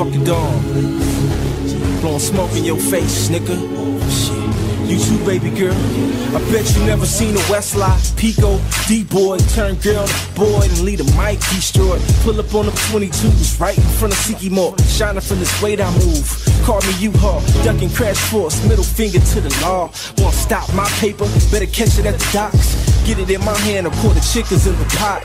of dawn. Blowing smoke in your face, nigga. You too, baby girl. I bet you never seen a Westlife, Pico, D-boy, turn girl to boy and lead a mic destroyed. Pull up on the 22s right in front of Siki More, shining from this weight I move. Call me U-Haul, ducking crash force, middle finger to the law. Won't stop my paper, better catch it at the docks. Get it in my hand, a quarter chickens in the pot.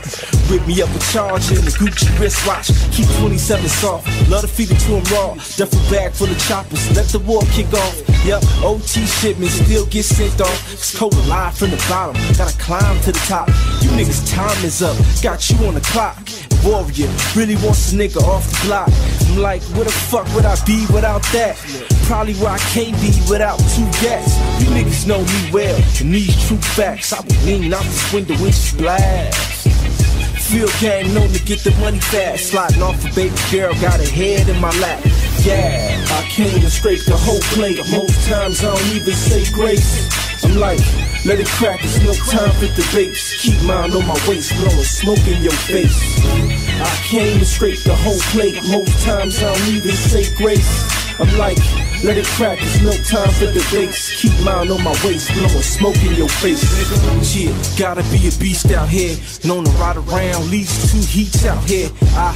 Whip me up a charge in the Gucci wristwatch. Keep 27 soft, love to feed it to him raw. Duffel bag full of choppers, let the war kick off. Yup, OT shipments still get sent off. It's cold alive from the bottom, gotta climb to the top. You niggas' time is up, got you on the clock. Warrior really wants a nigga off the block. I'm like, where the fuck would I be without that? Probably where I can't be without two gats. You niggas know me well, and these true facts. I would lean out this window and splash. Feel gang known to get the money fast. Sliding off a baby girl, got a head in my lap. Yeah, I came to scrape the whole plate. Most times I don't even say grace. I'm like, let it crack, it's no time for debates. Keep mine on my waist, blowing smoke in your face. I came to scrape the whole plate. Most times I don't even say grace. I'm like, let it crack, it's no time for the debates. Keep mine on my waist, blowing smoke in your face. Yeah, gotta be a beast out here. Known to ride around, least two heats out here. I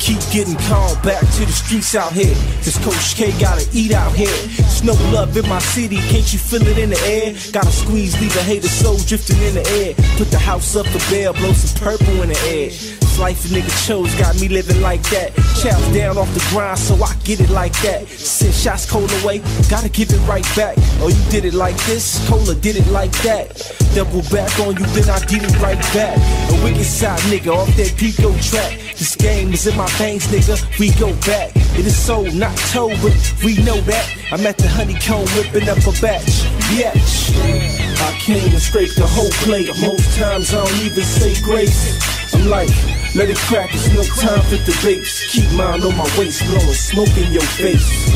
keep getting called back to the streets out here. Cause Coach K gotta eat out here. There's no love in my city, can't you feel it in the air? Gotta squeeze, leave a hater soul drifting in the air. Put the house up for bail, blow some purple in the air. This life a nigga chose got me living like that. Chops down off the grind, so I get it like that. Send shots cold away, gotta give it right back. Oh, you did it like this, Kola did it like that. Double back on you, then I did it right back. A wicked side nigga off that Pico track. This game is in my veins, nigga. We go back. It is sold, not told, but we know that. I'm at the honeycomb whipping up a batch. Yeah. I came to scrape the whole plate. Most times I don't even say grace. I'm like, let it crack, it's no time for the debates. Keep mine on my waist, blowing smoke in your face.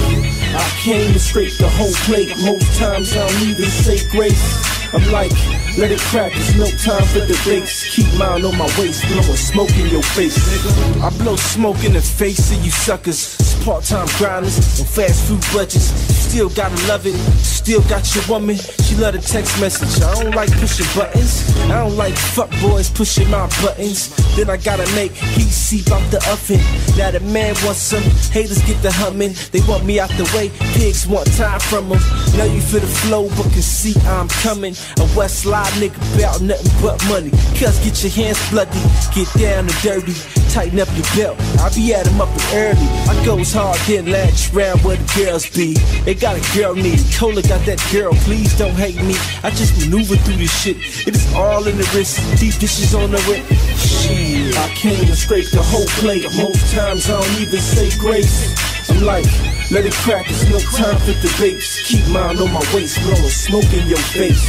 I came to scrape the whole plate. Most times I don't even say grace. I'm like, let it crack, it's no time for debates. Keep mine on my waist, blowing smoke in your face. Nigga. I blow smoke in the face of you suckers. Part-time grinders on fast food budgets. Still gotta love it, still got your woman. She love a text message. I don't like pushing buttons. I don't like fuck boys pushing my buttons. Then I gotta make heat seep out the oven. Now the man wants some, haters get the humming. They want me out the way, pigs want time from them. Now you feel the flow, but can see I'm coming. A West Slide nigga bout nothing but money. Cuz get your hands bloody, get down and dirty. Tighten up your belt, I be at 'em up and early. I goes hard, then latch round where the girls be. They got a girl need, Kola got that girl, please don't hate me. I just maneuver through this shit, it is all in the wrist. These dishes on the whip. Shit, I came to scrape the whole plate. Most times I don't even say grace. I'm like, let it crack, it's no time for debates. Keep mine on my waist, blowing smoke in your face.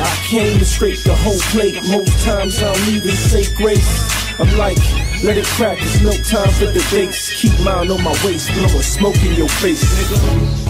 I came to scrape the whole plate. Most times I don't even say grace. I'm like, let it crack, it's no time for the debates. Keep mine on my waist, blowing smoke in your face.